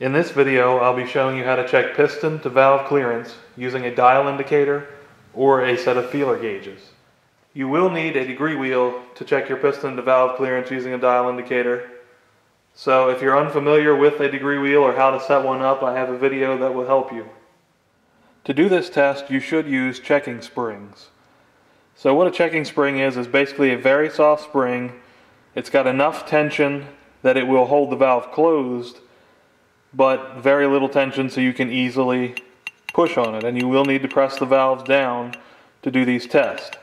In this video, I'll be showing you how to check piston to valve clearance using a dial indicator or a set of feeler gauges. You will need a degree wheel to check your piston to valve clearance using a dial indicator. So if you're unfamiliar with a degree wheel or how to set one up, I have a video that will help you. To do this test, you should use checking springs. So what a checking spring is, is basically a very soft spring. It's got enough tension that it will hold the valve closed, but very little tension so you can easily push on it. And you will need to press the valves down to do these tests.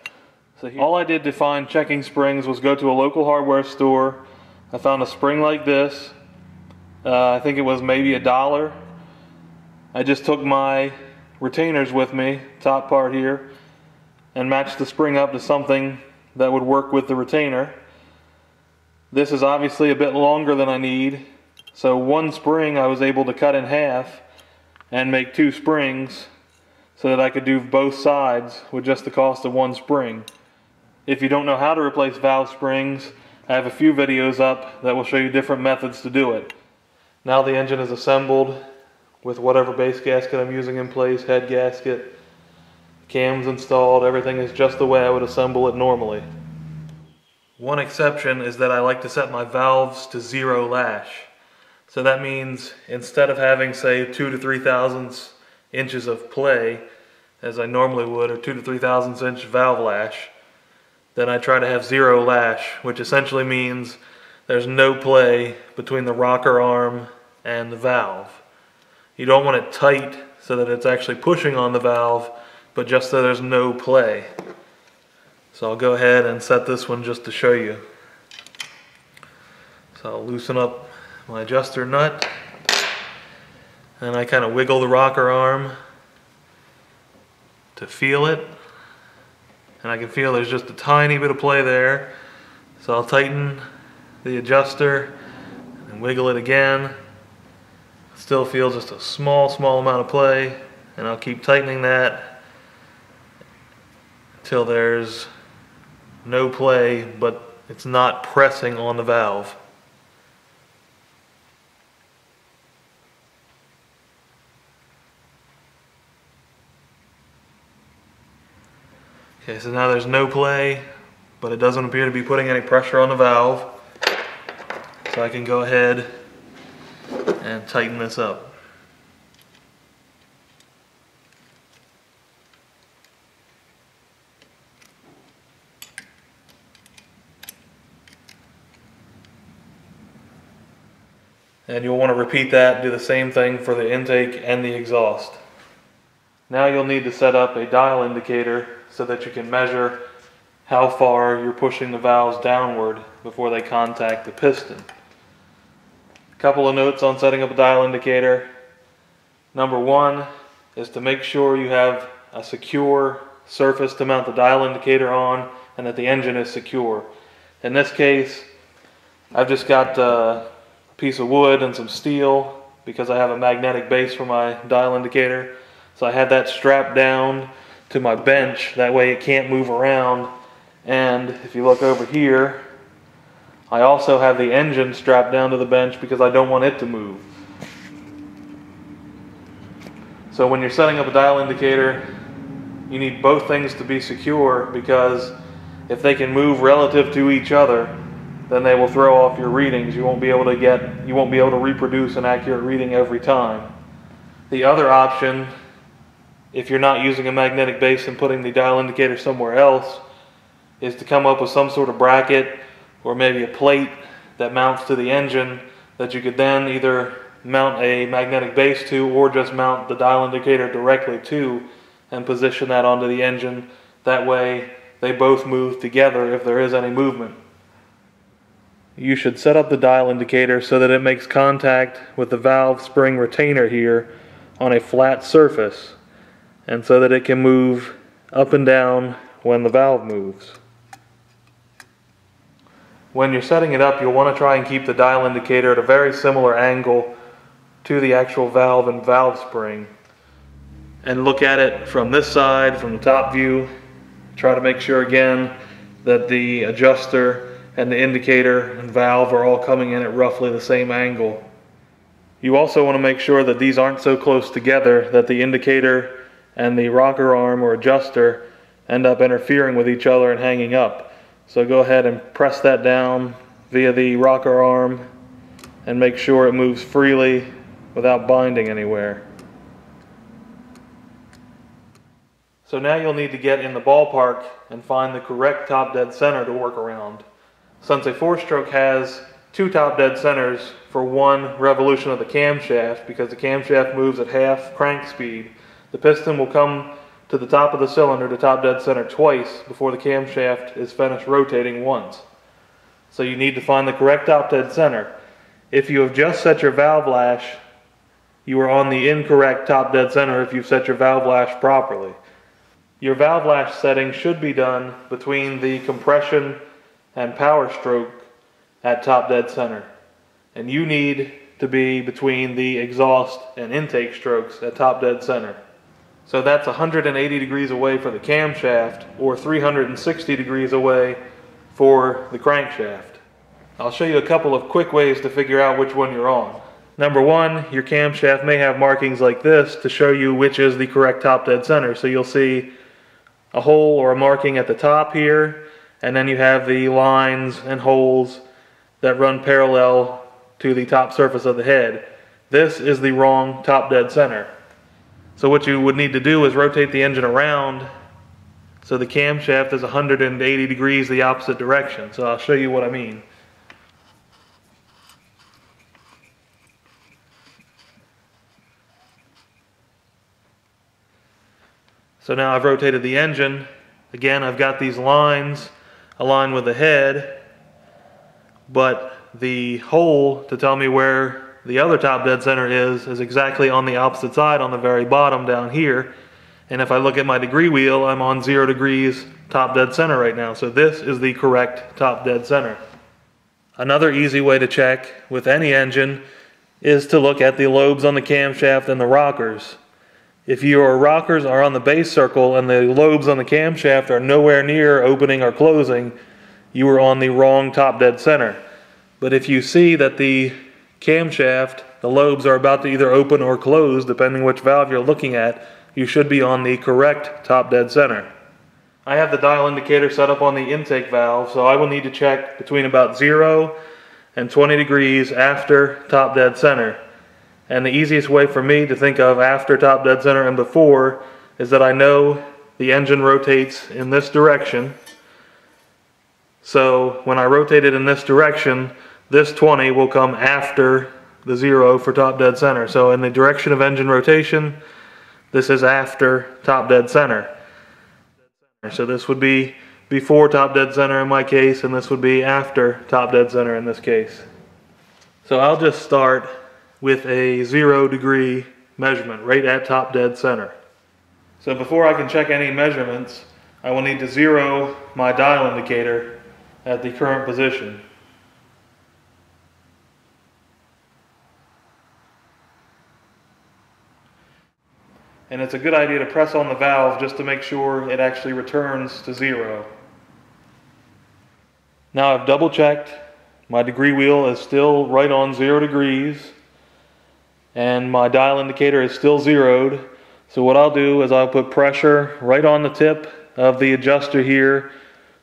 So here, all I did to find checking springs was go to a local hardware store. I found a spring like this. Uh, I think it was maybe a dollar. I just took my retainers with me, top part here, and matched the spring up to something that would work with the retainer. This is obviously a bit longer than I need, so one spring I was able to cut in half and make two springs so that I could do both sides with just the cost of one spring. If you don't know how to replace valve springs, I have a few videos up that will show you different methods to do it. Now the engine is assembled with whatever base gasket I'm using in place, head gasket, cams installed, everything is just the way I would assemble it normally. One exception is that I like to set my valves to zero lash. So that means instead of having say two to three thousandths inches of play, as I normally would, or two to three thousandths inch valve lash, then I try to have zero lash, which essentially means there's no play between the rocker arm and the valve. You don't want it tight so that it's actually pushing on the valve, but just so there's no play. So I'll go ahead and set this one just to show you. So I'll loosen up my adjuster nut and I kind of wiggle the rocker arm to feel it. And I can feel there's just a tiny bit of play there. So I'll tighten the adjuster and wiggle it again. Still feel just a small small amount of play and I'll keep tightening that till there's no play but it's not pressing on the valve Okay, so now there's no play, but it doesn't appear to be putting any pressure on the valve. So I can go ahead and tighten this up. And you'll want to repeat that, do the same thing for the intake and the exhaust. Now you'll need to set up a dial indicator so that you can measure how far you're pushing the valves downward before they contact the piston. A couple of notes on setting up a dial indicator. Number one is to make sure you have a secure surface to mount the dial indicator on and that the engine is secure. In this case, I've just got uh, a piece of wood and some steel because I have a magnetic base for my dial indicator. So I have that strapped down to my bench. That way it can't move around. And if you look over here, I also have the engine strapped down to the bench because I don't want it to move. So when you're setting up a dial indicator, you need both things to be secure because if they can move relative to each other, then they will throw off your readings. You won't be able to get, you won't be able to reproduce an accurate reading every time. The other option if you're not using a magnetic base and putting the dial indicator somewhere else, is to come up with some sort of bracket or maybe a plate that mounts to the engine that you could then either mount a magnetic base to or just mount the dial indicator directly to and position that onto the engine. That way they both move together if there is any movement. You should set up the dial indicator so that it makes contact with the valve spring retainer here on a flat surface and so that it can move up and down when the valve moves. When you're setting it up, you'll want to try and keep the dial indicator at a very similar angle to the actual valve and valve spring. And look at it from this side, from the top view. Try to make sure again that the adjuster and the indicator and valve are all coming in at roughly the same angle. You also want to make sure that these aren't so close together that the indicator and the rocker arm or adjuster end up interfering with each other and hanging up. So go ahead and press that down via the rocker arm and make sure it moves freely without binding anywhere. So now you'll need to get in the ballpark and find the correct top dead center to work around. Since a four-stroke has two top dead centers for one revolution of the camshaft, because the camshaft moves at half crank speed, the piston will come to the top of the cylinder to top dead center twice before the camshaft is finished rotating once. So you need to find the correct top dead center. If you have just set your valve lash, you are on the incorrect top dead center if you've set your valve lash properly. Your valve lash setting should be done between the compression and power stroke at top dead center. And you need to be between the exhaust and intake strokes at top dead center. So that's 180 degrees away for the camshaft or 360 degrees away for the crankshaft. I'll show you a couple of quick ways to figure out which one you're on. Number one, your camshaft may have markings like this to show you which is the correct top dead center. So you'll see a hole or a marking at the top here, and then you have the lines and holes that run parallel to the top surface of the head. This is the wrong top dead center. So what you would need to do is rotate the engine around so the camshaft is 180 degrees the opposite direction. So I'll show you what I mean. So now I've rotated the engine. Again, I've got these lines aligned with the head, but the hole to tell me where the other top dead center is is exactly on the opposite side on the very bottom down here. And if I look at my degree wheel, I'm on zero degrees top dead center right now. So this is the correct top dead center. Another easy way to check with any engine is to look at the lobes on the camshaft and the rockers. If your rockers are on the base circle and the lobes on the camshaft are nowhere near opening or closing, you are on the wrong top dead center. But if you see that the camshaft, the lobes are about to either open or close, depending which valve you're looking at, you should be on the correct top dead center. I have the dial indicator set up on the intake valve, so I will need to check between about 0 and 20 degrees after top dead center. And the easiest way for me to think of after top dead center and before is that I know the engine rotates in this direction. So when I rotate it in this direction, this 20 will come after the zero for top dead center. So in the direction of engine rotation, this is after top dead center. So this would be before top dead center in my case, and this would be after top dead center in this case. So I'll just start with a zero degree measurement right at top dead center. So before I can check any measurements, I will need to zero my dial indicator at the current position. And it's a good idea to press on the valve just to make sure it actually returns to zero. Now I've double checked. My degree wheel is still right on zero degrees and my dial indicator is still zeroed. So what I'll do is I'll put pressure right on the tip of the adjuster here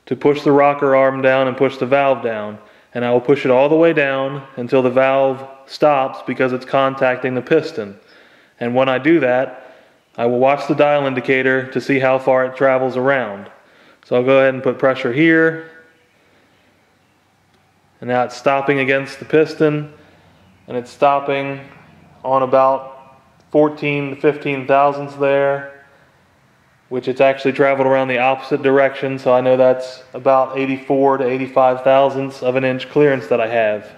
to push the rocker arm down and push the valve down. And I will push it all the way down until the valve stops because it's contacting the piston. And when I do that, I will watch the dial indicator to see how far it travels around. So I'll go ahead and put pressure here. And now it's stopping against the piston and it's stopping on about 14 to 15 thousandths there, which it's actually traveled around the opposite direction, so I know that's about 84 to 85 thousandths of an inch clearance that I have.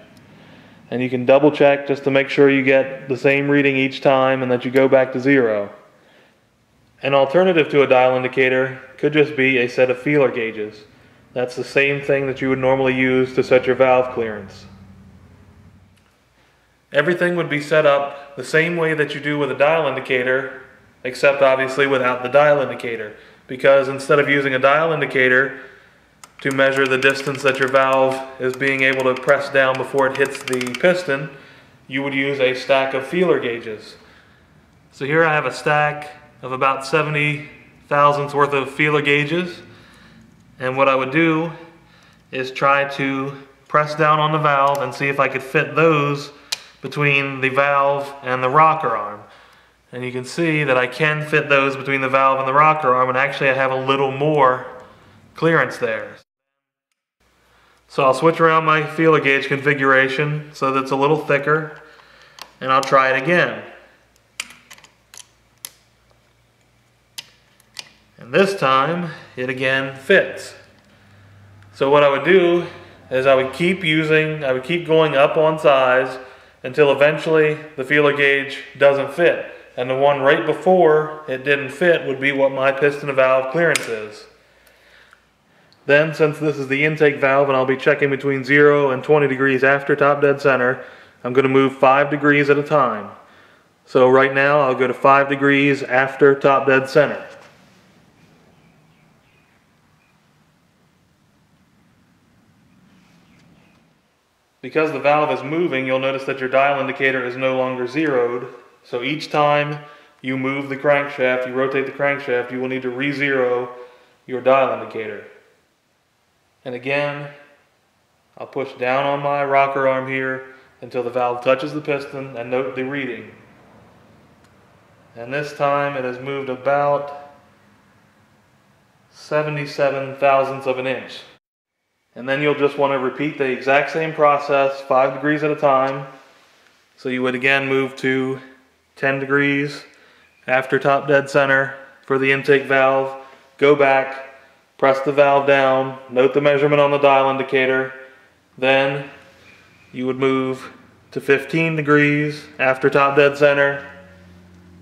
And you can double check just to make sure you get the same reading each time and that you go back to zero. An alternative to a dial indicator could just be a set of feeler gauges. That's the same thing that you would normally use to set your valve clearance. Everything would be set up the same way that you do with a dial indicator, except obviously without the dial indicator. Because instead of using a dial indicator to measure the distance that your valve is being able to press down before it hits the piston, you would use a stack of feeler gauges. So here I have a stack of about 70 thousandths worth of feeler gauges. And what I would do is try to press down on the valve and see if I could fit those between the valve and the rocker arm. And you can see that I can fit those between the valve and the rocker arm and actually I have a little more clearance there. So I'll switch around my feeler gauge configuration so that it's a little thicker and I'll try it again. And this time it again fits. So what I would do is I would keep using, I would keep going up on size until eventually the feeler gauge doesn't fit. And the one right before it didn't fit would be what my piston to valve clearance is. Then, since this is the intake valve and I'll be checking between 0 and 20 degrees after top dead center, I'm going to move 5 degrees at a time. So right now I'll go to 5 degrees after top dead center. Because the valve is moving, you'll notice that your dial indicator is no longer zeroed. So each time you move the crankshaft, you rotate the crankshaft, you will need to re-zero your dial indicator. And again, I'll push down on my rocker arm here until the valve touches the piston and note the reading. And this time it has moved about 77 thousandths of an inch. And then you'll just want to repeat the exact same process, 5 degrees at a time. So you would again move to 10 degrees after top dead center for the intake valve, go back, Press the valve down, note the measurement on the dial indicator. Then you would move to 15 degrees after top dead center.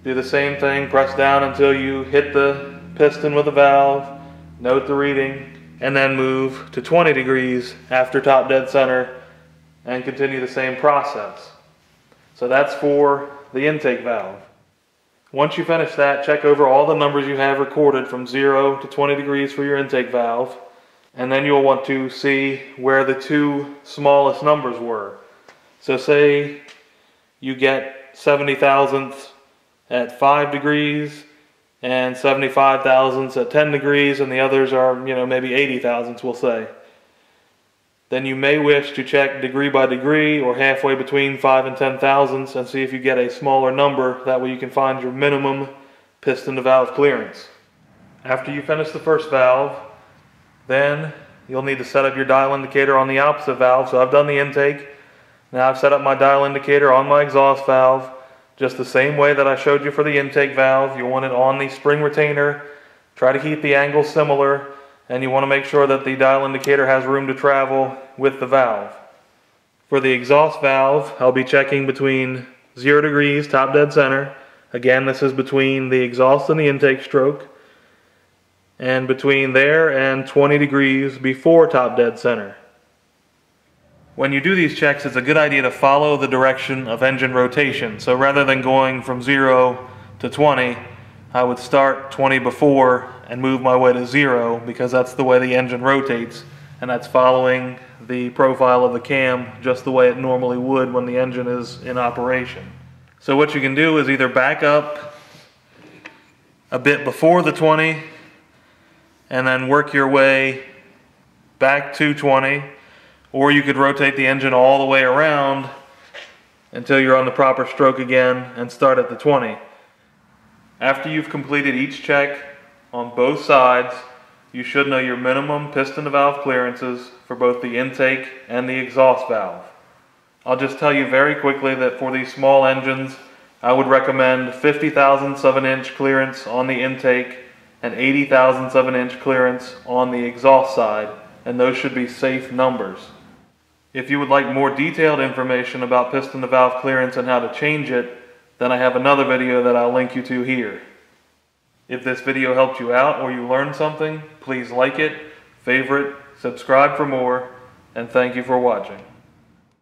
Do the same thing, press down until you hit the piston with the valve, note the reading, and then move to 20 degrees after top dead center and continue the same process. So that's for the intake valve. Once you finish that, check over all the numbers you have recorded from 0 to 20 degrees for your intake valve. And then you'll want to see where the two smallest numbers were. So say you get 70 thousandths at 5 degrees and 75 thousandths at 10 degrees and the others are, you know, maybe 80 thousandths we'll say then you may wish to check degree by degree or halfway between 5 and 10 thousandths and see if you get a smaller number. That way you can find your minimum piston to valve clearance. After you finish the first valve, then you'll need to set up your dial indicator on the opposite valve. So I've done the intake. Now I've set up my dial indicator on my exhaust valve just the same way that I showed you for the intake valve. You want it on the spring retainer. Try to keep the angle similar and you want to make sure that the dial indicator has room to travel with the valve. For the exhaust valve, I'll be checking between 0 degrees, top dead center. Again, this is between the exhaust and the intake stroke. And between there and 20 degrees before top dead center. When you do these checks, it's a good idea to follow the direction of engine rotation. So rather than going from 0 to 20, I would start 20 before and move my way to zero because that's the way the engine rotates and that's following the profile of the cam just the way it normally would when the engine is in operation. So what you can do is either back up a bit before the 20 and then work your way back to 20 or you could rotate the engine all the way around until you're on the proper stroke again and start at the 20. After you've completed each check on both sides, you should know your minimum piston to valve clearances for both the intake and the exhaust valve. I'll just tell you very quickly that for these small engines, I would recommend 50 thousandths of an inch clearance on the intake and 80 thousandths of an inch clearance on the exhaust side, and those should be safe numbers. If you would like more detailed information about piston to valve clearance and how to change it, then I have another video that I'll link you to here. If this video helped you out or you learned something, please like it, favorite, subscribe for more, and thank you for watching.